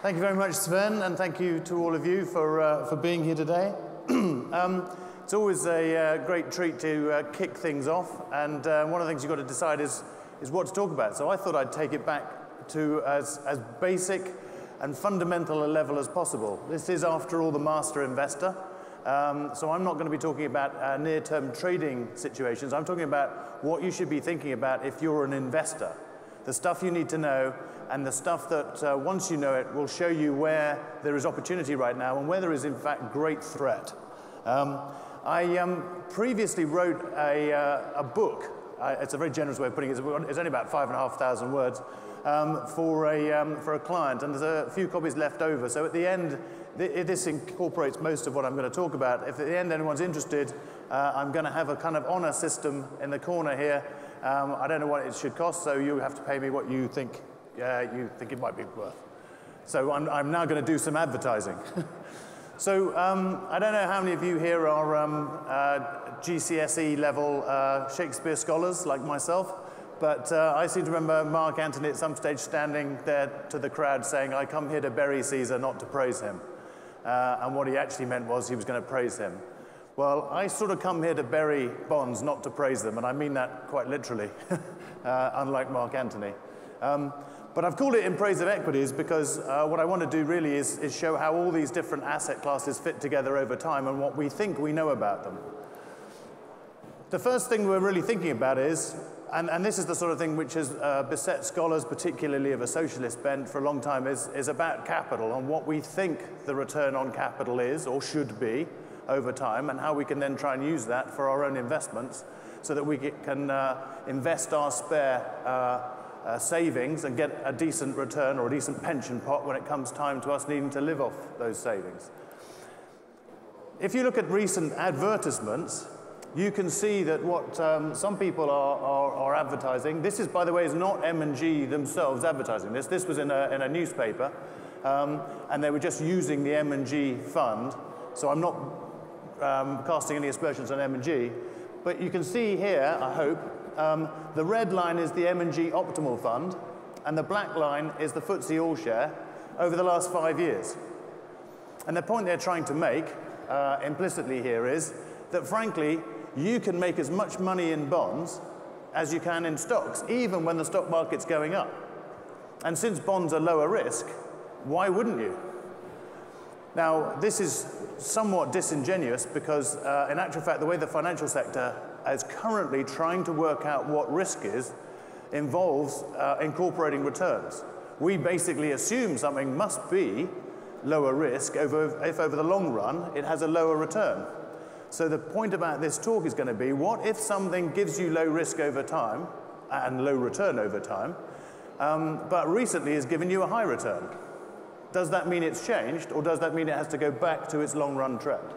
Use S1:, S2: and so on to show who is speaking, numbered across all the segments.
S1: Thank you very much, Sven, and thank you to all of you for, uh, for being here today. um, it's always a uh, great treat to uh, kick things off, and uh, one of the things you've got to decide is, is what to talk about. So I thought I'd take it back to as, as basic and fundamental a level as possible. This is, after all, the master investor. Um, so I'm not going to be talking about uh, near-term trading situations. I'm talking about what you should be thinking about if you're an investor. The stuff you need to know and the stuff that, uh, once you know it, will show you where there is opportunity right now and where there is, in fact, great threat. Um, I um, previously wrote a, uh, a book. Uh, it's a very generous way of putting it. It's only about five and a half thousand words um, for, a, um, for a client, and there's a few copies left over. So at the end, th this incorporates most of what I'm going to talk about. If at the end anyone's interested, uh, I'm going to have a kind of honor system in the corner here. Um, I don't know what it should cost, so you have to pay me what you think yeah, you think it might be worth. So I'm, I'm now going to do some advertising. so um, I don't know how many of you here are um, uh, GCSE level uh, Shakespeare scholars like myself, but uh, I seem to remember Mark Antony at some stage standing there to the crowd saying, I come here to bury Caesar, not to praise him. Uh, and what he actually meant was he was going to praise him. Well, I sort of come here to bury bonds, not to praise them, and I mean that quite literally, uh, unlike Mark Antony. Um, but I've called it in praise of equities because uh, what I want to do really is, is show how all these different asset classes fit together over time and what we think we know about them. The first thing we're really thinking about is, and, and this is the sort of thing which has uh, beset scholars, particularly of a socialist bent, for a long time, is, is about capital and what we think the return on capital is or should be over time and how we can then try and use that for our own investments so that we can uh, invest our spare uh, uh, savings and get a decent return or a decent pension pot when it comes time to us needing to live off those savings. If you look at recent advertisements, you can see that what um, some people are, are, are, advertising, this is, by the way, is not M&G themselves advertising this. This was in a, in a newspaper, um, and they were just using the M&G fund. So I'm not um, casting any aspersions on M&G. But you can see here, I hope, um, the red line is the M&G Optimal Fund, and the black line is the FTSE All Share over the last five years. And the point they're trying to make uh, implicitly here is that, frankly, you can make as much money in bonds as you can in stocks, even when the stock market's going up. And since bonds are lower risk, why wouldn't you? Now, this is somewhat disingenuous because, uh, in actual fact, the way the financial sector is currently trying to work out what risk is involves uh, incorporating returns. We basically assume something must be lower risk over, if over the long run it has a lower return. So the point about this talk is going to be, what if something gives you low risk over time and low return over time, um, but recently has given you a high return? Does that mean it's changed, or does that mean it has to go back to its long run trend?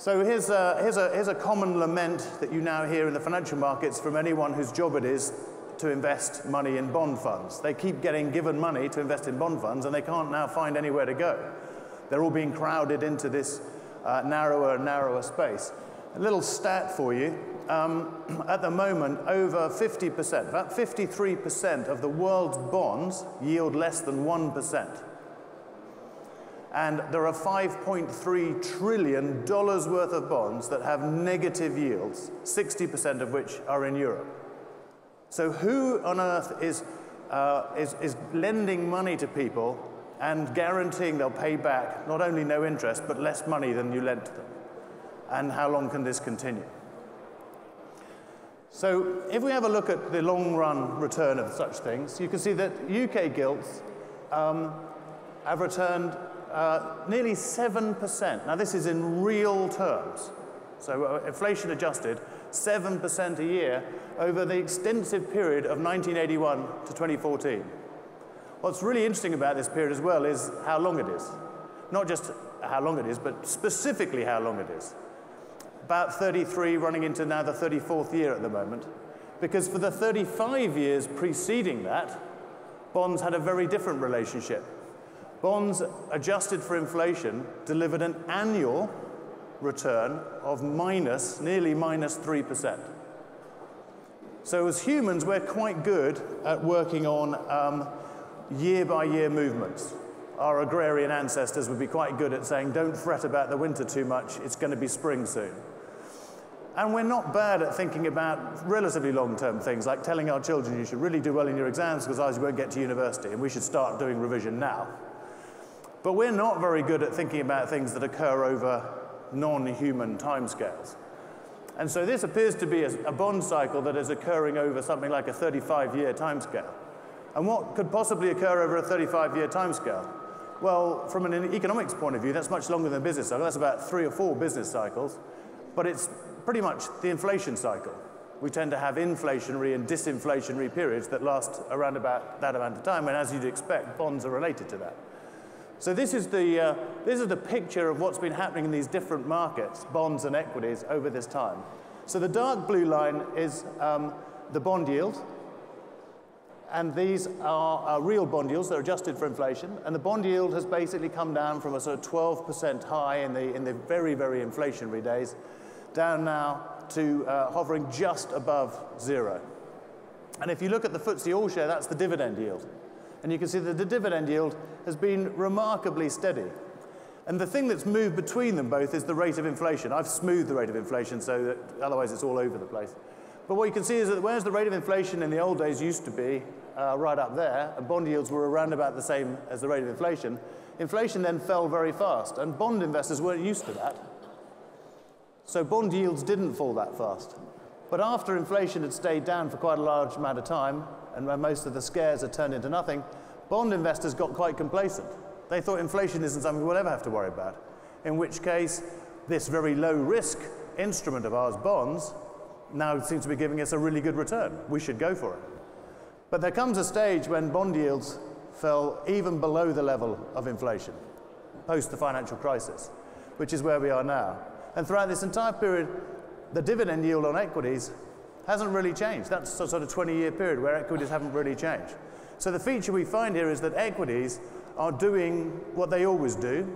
S1: So here's a, here's, a, here's a common lament that you now hear in the financial markets from anyone whose job it is to invest money in bond funds. They keep getting given money to invest in bond funds and they can't now find anywhere to go. They're all being crowded into this uh, narrower and narrower space. A little stat for you. Um, at the moment, over 50%, about 53% of the world's bonds yield less than 1%. And there are $5.3 trillion worth of bonds that have negative yields, 60% of which are in Europe. So who on earth is, uh, is, is lending money to people and guaranteeing they'll pay back not only no interest, but less money than you lent to them? And how long can this continue? So if we have a look at the long run return of such things, you can see that UK gilts um, have returned uh, nearly 7%. Now, this is in real terms. So, uh, inflation adjusted, 7% a year over the extensive period of 1981 to 2014. What's really interesting about this period as well is how long it is. Not just how long it is, but specifically how long it is. About 33, running into now the 34th year at the moment. Because for the 35 years preceding that, bonds had a very different relationship. Bonds adjusted for inflation delivered an annual return of minus, nearly minus 3%. So as humans, we're quite good at working on year by year movements. Our agrarian ancestors would be quite good at saying, don't fret about the winter too much, it's going to be spring soon. And we're not bad at thinking about relatively long-term things, like telling our children you should really do well in your exams because otherwise you won't get to university, and we should start doing revision now. But we're not very good at thinking about things that occur over non-human timescales. And so this appears to be a, bond cycle that is occurring over something like a 35-year timescale. And what could possibly occur over a 35-year timescale? Well, from an economics point of view, that's much longer than a business cycle. That's about three or four business cycles. But it's pretty much the inflation cycle. We tend to have inflationary and disinflationary periods that last around about that amount of time, and as you'd expect, bonds are related to that. So this is the, uh, this is the picture of what's been happening in these different markets, bonds and equities, over this time. So the dark blue line is um, the bond yield, and these are, are real bond yields, they're adjusted for inflation, and the bond yield has basically come down from a sort of 12% high in the, in the very, very inflationary days down now to uh, hovering just above zero. And if you look at the FTSE All Share, that's the dividend yield. And you can see that the dividend yield has been remarkably steady. And the thing that's moved between them both is the rate of inflation. I've smoothed the rate of inflation so that otherwise it's all over the place. But what you can see is that whereas the rate of inflation in the old days used to be uh, right up there, and bond yields were around about the same as the rate of inflation, inflation then fell very fast. And bond investors weren't used to that. So bond yields didn't fall that fast. But after inflation had stayed down for quite a large amount of time, and when most of the scares had turned into nothing, bond investors got quite complacent. They thought inflation isn't something we'll ever have to worry about. In which case, this very low risk instrument of ours, bonds, now seems to be giving us a really good return. We should go for it. But there comes a stage when bond yields fell even below the level of inflation, post the financial crisis, which is where we are now. And throughout this entire period, the dividend yield on equities hasn't really changed. That's a sort of 20-year period where equities haven't really changed. So the feature we find here is that equities are doing what they always do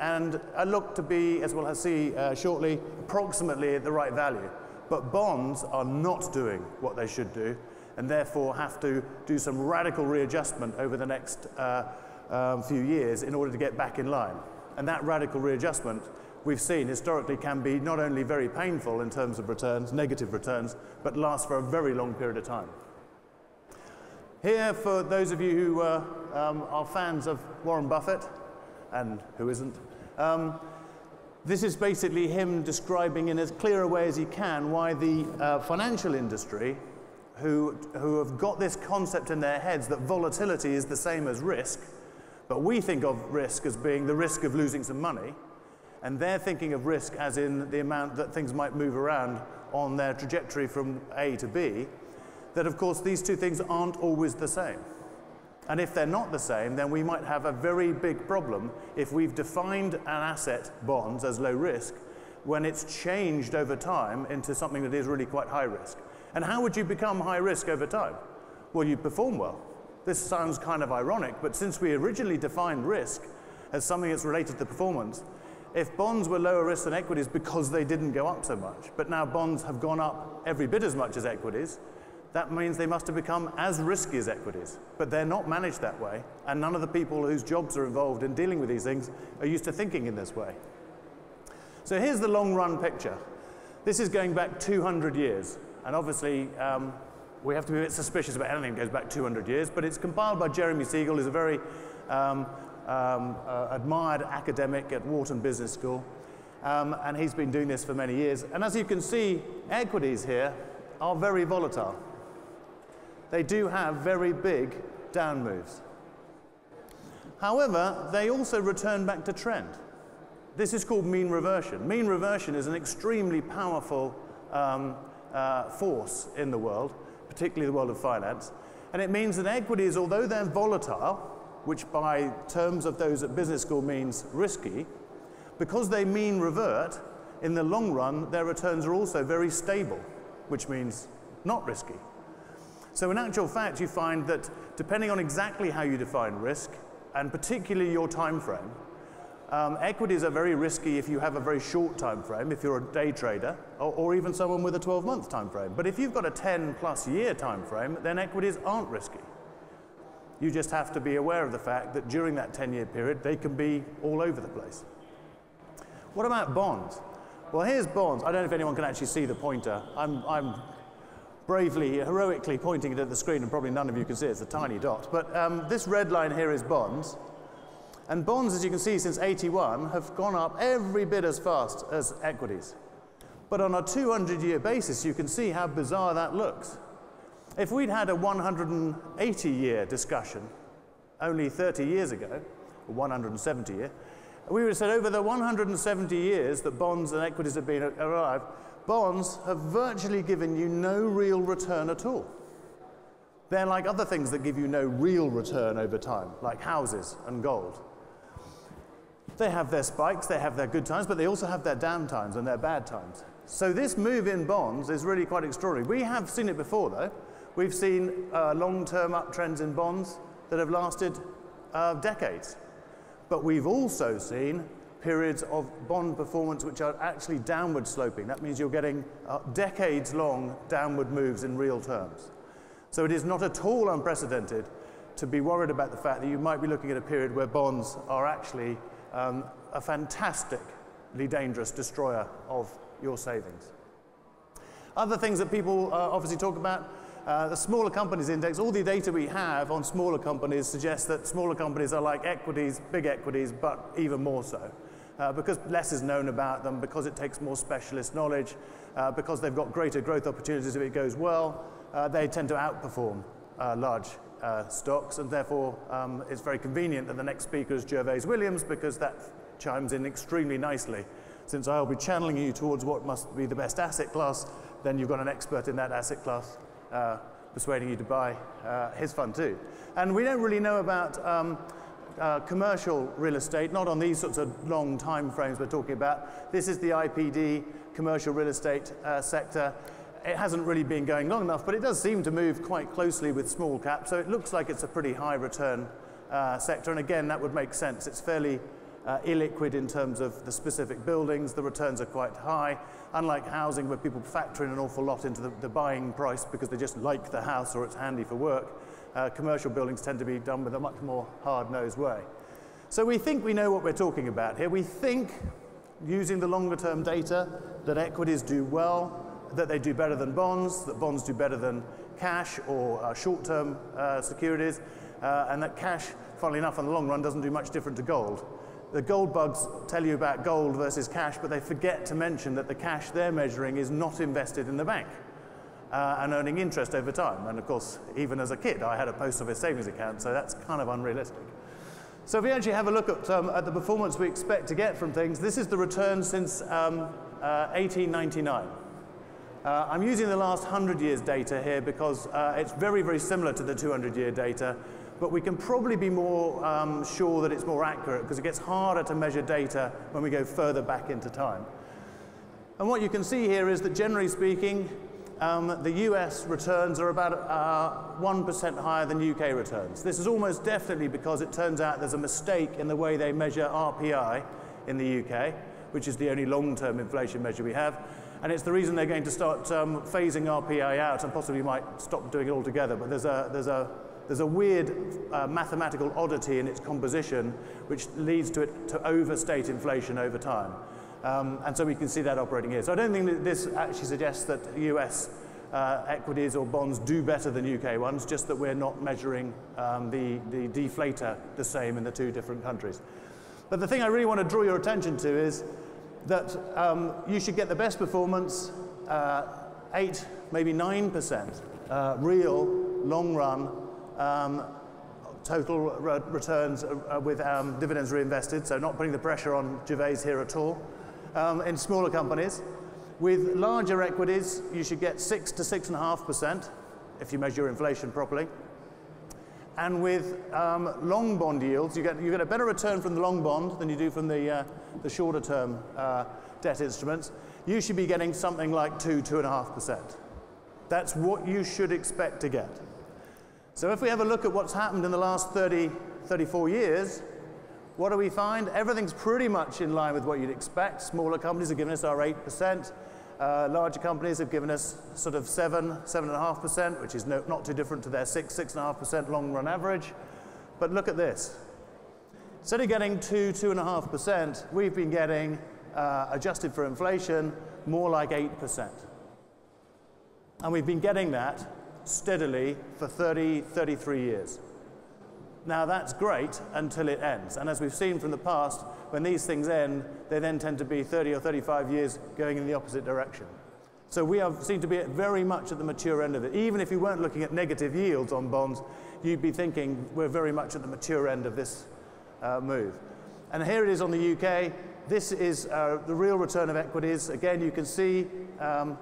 S1: and are look to be, as we'll see uh, shortly, approximately at the right value. But bonds are not doing what they should do and therefore have to do some radical readjustment over the next uh, um, few years in order to get back in line. And that radical readjustment we've seen historically can be not only very painful in terms of returns, negative returns, but last for a very long period of time. Here, for those of you who uh, um, are fans of Warren Buffett, and who isn't, um, this is basically him describing in as clear a way as he can why the uh, financial industry, who, who have got this concept in their heads that volatility is the same as risk, but we think of risk as being the risk of losing some money, and they're thinking of risk as in the amount that things might move around on their trajectory from A to B, that of course these two things aren't always the same. And if they're not the same, then we might have a very big problem if we've defined an asset, bonds, as low risk, when it's changed over time into something that is really quite high risk. And how would you become high risk over time? Well, you perform well. This sounds kind of ironic, but since we originally defined risk as something that's related to performance, if bonds were lower risk than equities because they didn't go up so much, but now bonds have gone up every bit as much as equities, that means they must have become as risky as equities. But they're not managed that way, and none of the people whose jobs are involved in dealing with these things are used to thinking in this way. So here's the long run picture. This is going back 200 years, and obviously um, we have to be a bit suspicious about anything that goes back 200 years, but it's compiled by Jeremy Siegel, who's a very um, um, uh, admired academic at Wharton Business School. Um, and he's been doing this for many years. And as you can see, equities here are very volatile. They do have very big down moves. However, they also return back to trend. This is called mean reversion. Mean reversion is an extremely powerful um, uh, force in the world, particularly the world of finance. And it means that equities, although they're volatile, which by terms of those at business school means risky, because they mean revert, in the long run, their returns are also very stable, which means not risky. So in actual fact, you find that depending on exactly how you define risk, and particularly your time frame, um, equities are very risky if you have a very short time frame, if you're a day trader, or, or even someone with a 12-month time frame. But if you've got a 10 plus year time frame, then equities aren't risky. You just have to be aware of the fact that during that 10 year period, they can be all over the place. What about bonds? Well, here's bonds. I don't know if anyone can actually see the pointer. I'm, I'm bravely, heroically pointing it at the screen, and probably none of you can see it. It's a tiny dot. But um, this red line here is bonds. And bonds, as you can see, since 81 have gone up every bit as fast as equities. But on a 200 year basis, you can see how bizarre that looks. If we'd had a 180 year discussion only 30 years ago, or 170 year, we would have said over the 170 years that bonds and equities have been arrived, bonds have virtually given you no real return at all. They're like other things that give you no real return over time, like houses and gold. They have their spikes, they have their good times, but they also have their down times and their bad times. So this move in bonds is really quite extraordinary. We have seen it before, though. We've seen uh, long-term uptrends in bonds that have lasted uh, decades. But we've also seen periods of bond performance which are actually downward sloping. That means you're getting uh, decades long downward moves in real terms. So it is not at all unprecedented to be worried about the fact that you might be looking at a period where bonds are actually um, a fantastically dangerous destroyer of your savings. Other things that people uh, obviously talk about uh, the smaller companies index, all the data we have on smaller companies suggests that smaller companies are like equities, big equities, but even more so. Uh, because less is known about them, because it takes more specialist knowledge, uh, because they've got greater growth opportunities if it goes well, uh, they tend to outperform uh, large stocks, and therefore um, it's very convenient that the next speaker is Gervais Williams, because that chimes in extremely nicely. Since I'll be channeling you towards what must be the best asset class, then you've got an expert in that asset class uh, persuading you to buy uh, his fund too. And we don't really know about um, uh, commercial real estate, not on these sorts of long time frames we're talking about. This is the IPD commercial real estate uh, sector. It hasn't really been going long enough, but it does seem to move quite closely with small cap, so it looks like it's a pretty high return uh, sector. And again, that would make sense. It's fairly uh, illiquid in terms of the specific buildings. The returns are quite high, unlike housing where people factor in an awful lot into the, the buying price because they just like the house or it's handy for work. Uh, commercial buildings tend to be done with a much more hard-nosed way. So we think we know what we're talking about here. We think, using the longer-term data, that equities do well, that they do better than bonds, that bonds do better than cash or uh, short-term uh, securities, uh, and that cash, funnily enough, in the long run, doesn't do much different to gold. The gold bugs tell you about gold versus cash, but they forget to mention that the cash they're measuring is not invested in the bank uh, and earning interest over time. And of course, even as a kid, I had a post office savings account, so that's kind of unrealistic. So if we actually have a look at, um, at the performance we expect to get from things, this is the return since um, uh, 1899. Uh, I'm using the last 100 years data here because uh, it's very, very similar to the 200 year data but we can probably be more um, sure that it's more accurate because it gets harder to measure data when we go further back into time. And what you can see here is that generally speaking, um, the US returns are about uh, 1% higher than UK returns. This is almost definitely because it turns out there's a mistake in the way they measure RPI in the UK, which is the only long-term inflation measure we have. And it's the reason they're going to start um, phasing RPI out and possibly might stop doing it altogether. But there's a, there's a there's a weird uh, mathematical oddity in its composition which leads to it to overstate inflation over time. Um, and so we can see that operating here. So I don't think that this actually suggests that US uh, equities or bonds do better than UK ones, just that we're not measuring um, the, the deflator the same in the two different countries. But the thing I really want to draw your attention to is that um, you should get the best performance, uh, 8, maybe 9% uh, real, long run um, total re returns uh, with um, dividends reinvested, so not putting the pressure on Gervais here at all. Um, in smaller companies, with larger equities, you should get six to six and a half percent if you measure inflation properly. And with um, long bond yields, you get, you get a better return from the long bond than you do from the, uh, the shorter term uh, debt instruments. You should be getting something like two, two and a half percent. That's what you should expect to get. So if we have a look at what's happened in the last 30, 34 years, what do we find? Everything's pretty much in line with what you'd expect. Smaller companies have given us our 8%. Uh, larger companies have given us sort of 7, 7.5%, which is no, not too different to their 6, 6.5% long run average. But look at this. Instead of getting 2, 2.5%, we've been getting, uh, adjusted for inflation, more like 8%. And we've been getting that steadily for 30, 33 years. Now that's great until it ends. And as we've seen from the past, when these things end, they then tend to be 30 or 35 years going in the opposite direction. So we have, seem to be very much at the mature end of it. Even if you weren't looking at negative yields on bonds, you'd be thinking we're very much at the mature end of this uh, move. And here it is on the UK. This is uh, the real return of equities. Again, you can see um,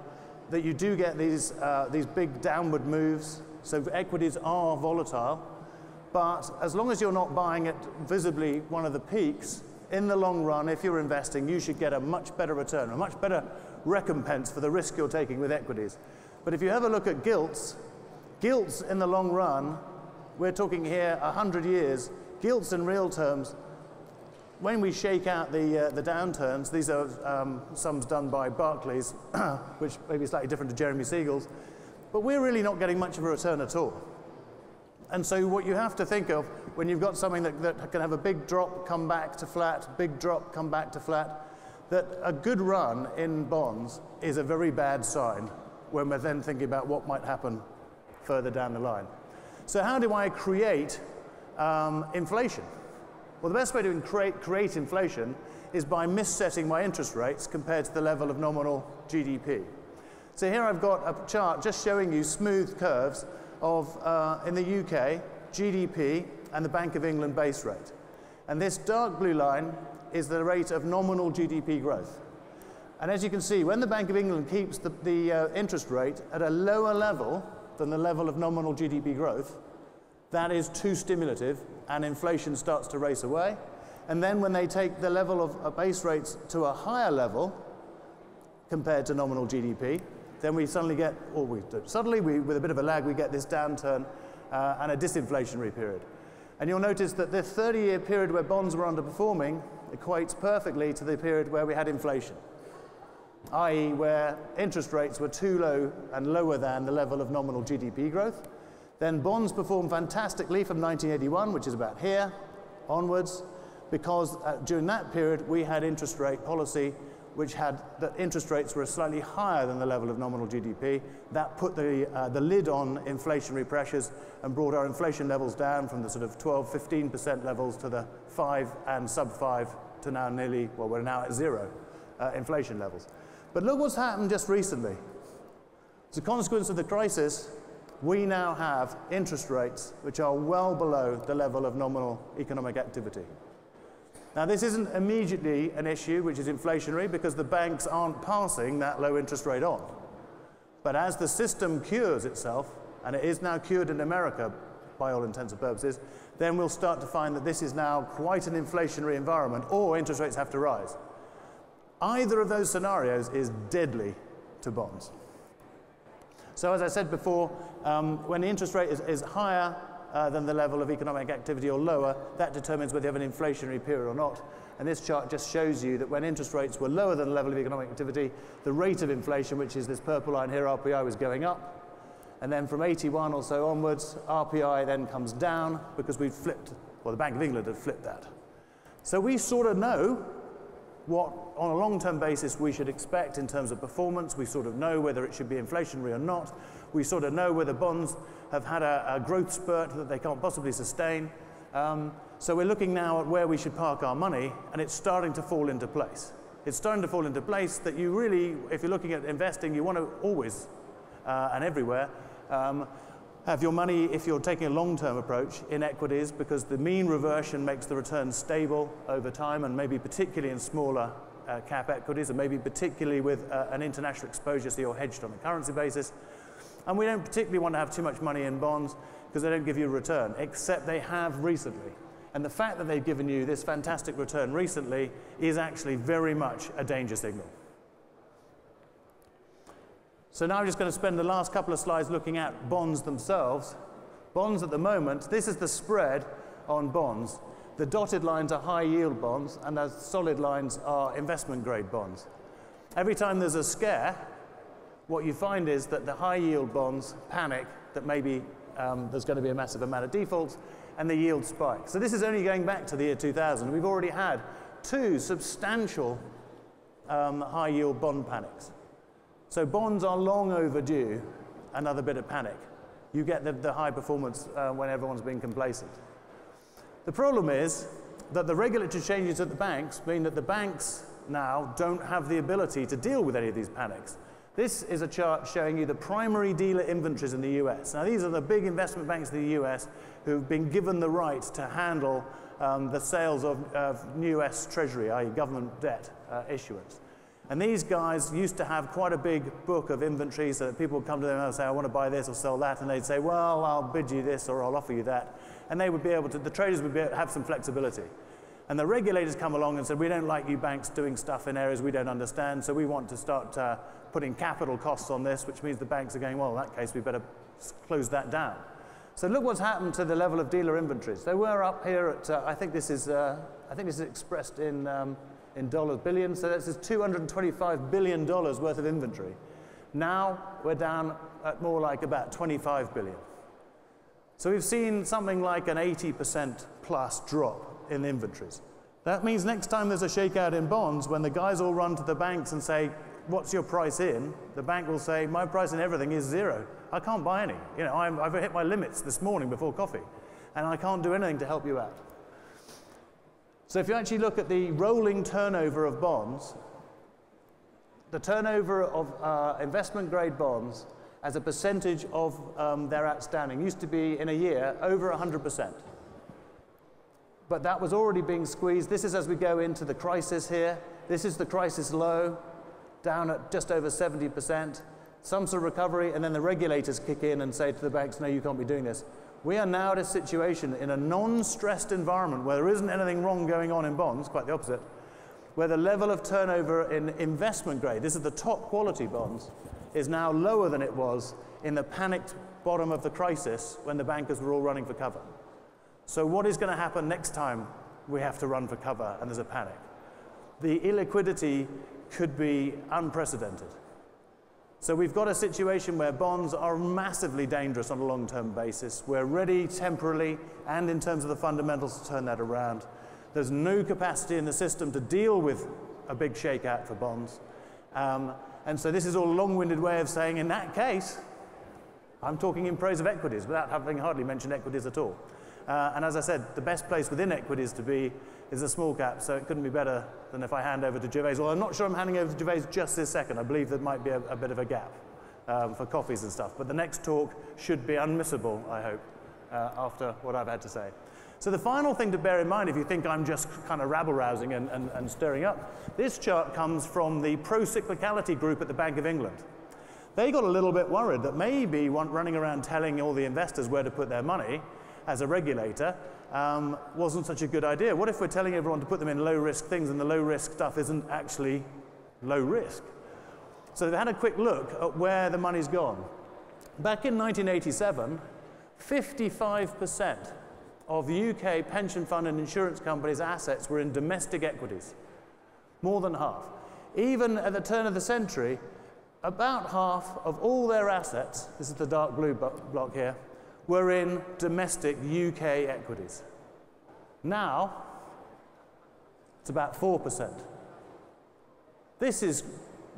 S1: that you do get these, uh, these big downward moves. So equities are volatile. But as long as you're not buying at visibly one of the peaks, in the long run, if you're investing, you should get a much better return, a much better recompense for the risk you're taking with equities. But if you have a look at gilts, gilts in the long run, we're talking here 100 years, gilts in real terms, when we shake out the, uh, the downturns, these are um, sums done by Barclays, which may be slightly different to Jeremy Siegel's, but we're really not getting much of a return at all. And so what you have to think of when you've got something that, that can have a big drop, come back to flat, big drop, come back to flat, that a good run in bonds is a very bad sign when we're then thinking about what might happen further down the line. So how do I create um, inflation? Well, the best way to create, create inflation is by missetting my interest rates compared to the level of nominal GDP. So here I've got a chart just showing you smooth curves of, uh, in the UK, GDP and the Bank of England base rate. And this dark blue line is the rate of nominal GDP growth. And as you can see, when the Bank of England keeps the, the uh, interest rate at a lower level than the level of nominal GDP growth, that is too stimulative and inflation starts to race away. And then when they take the level of uh, base rates to a higher level compared to nominal GDP, then we suddenly get, or we suddenly, we, with a bit of a lag, we get this downturn uh, and a disinflationary period. And you'll notice that the 30-year period where bonds were underperforming equates perfectly to the period where we had inflation, i.e. where interest rates were too low and lower than the level of nominal GDP growth. Then bonds performed fantastically from 1981, which is about here, onwards, because uh, during that period we had interest rate policy which had that interest rates were slightly higher than the level of nominal GDP. That put the, uh, the lid on inflationary pressures and brought our inflation levels down from the sort of 12, 15% levels to the 5 and sub 5 to now nearly, well, we're now at zero uh, inflation levels. But look what's happened just recently. As a consequence of the crisis, we now have interest rates which are well below the level of nominal economic activity. Now, this isn't immediately an issue which is inflationary because the banks aren't passing that low interest rate on. But as the system cures itself, and it is now cured in America by all intents and purposes, then we'll start to find that this is now quite an inflationary environment or interest rates have to rise. Either of those scenarios is deadly to bonds. So as I said before, um, when the interest rate is, is higher, uh, than the level of economic activity or lower, that determines whether you have an inflationary period or not. And this chart just shows you that when interest rates were lower than the level of economic activity, the rate of inflation, which is this purple line here, RPI, was going up. And then from 81 or so onwards, RPI then comes down because we've flipped, well, the Bank of England had flipped that. So we sort of know what, on a long-term basis, we should expect in terms of performance. We sort of know whether it should be inflationary or not. We sort of know whether bonds have had a, a growth spurt that they can't possibly sustain. Um, so we're looking now at where we should park our money, and it's starting to fall into place. It's starting to fall into place that you really, if you're looking at investing, you want to always uh, and everywhere um, have your money, if you're taking a long-term approach, in equities because the mean reversion makes the return stable over time and maybe particularly in smaller uh, cap equities and maybe particularly with uh, an international exposure so you're hedged on a currency basis. And we don't particularly want to have too much money in bonds because they don't give you a return, except they have recently. And the fact that they've given you this fantastic return recently is actually very much a danger signal. So now I'm just going to spend the last couple of slides looking at bonds themselves. Bonds at the moment, this is the spread on bonds. The dotted lines are high yield bonds and the solid lines are investment grade bonds. Every time there's a scare, what you find is that the high yield bonds panic that maybe um, there's going to be a massive amount of defaults, and the yield spike. So this is only going back to the year 2000. We've already had two substantial um, high yield bond panics. So bonds are long overdue another bit of panic. You get the, the high performance uh, when everyone's been complacent. The problem is that the regulatory changes at the banks mean that the banks now don't have the ability to deal with any of these panics. This is a chart showing you the primary dealer inventories in the US. Now, these are the big investment banks in the US who've been given the right to handle um, the sales of, of US Treasury, i.e., government debt uh, issuance. And these guys used to have quite a big book of inventory so that people would come to them and say, I want to buy this or sell that. And they'd say, well, I'll bid you this or I'll offer you that. And they would be able to, the traders would be able to have some flexibility. And the regulators come along and said, we don't like you banks doing stuff in areas we don't understand, so we want to start uh, putting capital costs on this, which means the banks are going, well, in that case, we better close that down. So look what's happened to the level of dealer inventories. They were up here at, uh, I think this is, uh, I think this is expressed in, um, in dollars billions, so this is $225 billion worth of inventory. Now we're down at more like about 25 billion. So we've seen something like an 80% plus drop in inventories. That means next time there's a shakeout in bonds, when the guys all run to the banks and say, what's your price in? The bank will say, my price in everything is zero. I can't buy any. You know, i have hit my limits this morning before coffee, and I can't do anything to help you out. So if you actually look at the rolling turnover of bonds, the turnover of uh, investment grade bonds as a percentage of um, their outstanding used to be in a year over 100%. But that was already being squeezed. This is as we go into the crisis here. This is the crisis low, down at just over 70%. Some sort of recovery, and then the regulators kick in and say to the banks, no, you can't be doing this. We are now at a situation in a non-stressed environment where there isn't anything wrong going on in bonds, quite the opposite, where the level of turnover in investment grade, this is the top quality bonds, is now lower than it was in the panicked bottom of the crisis when the bankers were all running for cover. So what is going to happen next time we have to run for cover and there's a panic? The illiquidity could be unprecedented. So we've got a situation where bonds are massively dangerous on a long-term basis. We're ready temporarily and in terms of the fundamentals to turn that around. There's no capacity in the system to deal with a big shakeout for bonds. Um, and so this is all a long-winded way of saying, in that case, I'm talking in praise of equities without having hardly mentioned equities at all. Uh, and as I said, the best place within equities to be is a small cap, so it couldn't be better than if I hand over to Gervais. Well, I'm not sure I'm handing over to Gervais just this second. I believe there might be a, a bit of a gap um, for coffees and stuff. But the next talk should be unmissable, I hope, uh, after what I've had to say. So the final thing to bear in mind, if you think I'm just kind of rabble-rousing and, and, and stirring up, this chart comes from the pro-cyclicality group at the Bank of England. They got a little bit worried that maybe running around telling all the investors where to put their money as a regulator um, wasn't such a good idea. What if we're telling everyone to put them in low risk things and the low risk stuff isn't actually low risk? So they've had a quick look at where the money's gone. Back in 1987, 55% of the UK pension fund and insurance companies' assets were in domestic equities. More than half. Even at the turn of the century, about half of all their assets, this is the dark blue block here, were in domestic UK equities. Now, it's about 4%. This is,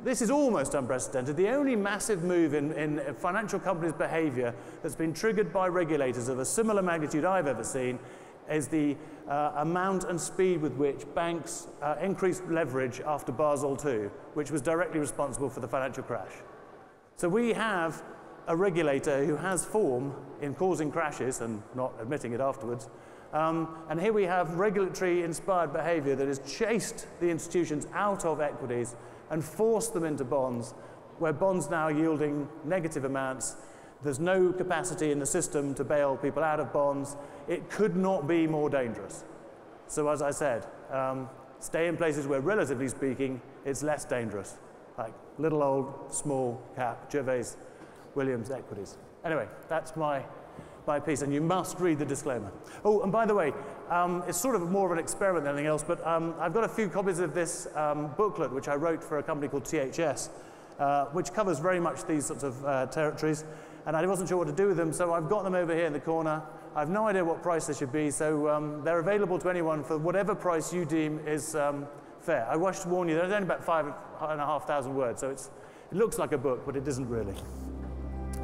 S1: this is almost unprecedented. The only massive move in, in financial companies' behavior that's been triggered by regulators of a similar magnitude I've ever seen is the uh, amount and speed with which banks uh, increased leverage after Basel II, which was directly responsible for the financial crash. So we have a regulator who has form in causing crashes and not admitting it afterwards. Um, and here we have regulatory inspired behavior that has chased the institutions out of equities and forced them into bonds, where bonds now are yielding negative amounts. There's no capacity in the system to bail people out of bonds. It could not be more dangerous. So as I said, um, stay in places where, relatively speaking, it's less dangerous, like little old small cap Gervais Williams Equities. Anyway, that's my, my piece, and you must read the disclaimer. Oh, and by the way, um, it's sort of more of an experiment than anything else, but um, I've got a few copies of this um, booklet, which I wrote for a company called THS, uh, which covers very much these sorts of uh, territories. and I wasn't sure what to do with them, so I've got them over here in the corner. I have no idea what price they should be, so um, they're available to anyone for whatever price you deem is um, fair. I wish to warn you, there's only about five and a half thousand words, so it looks like a book, but it isn't really.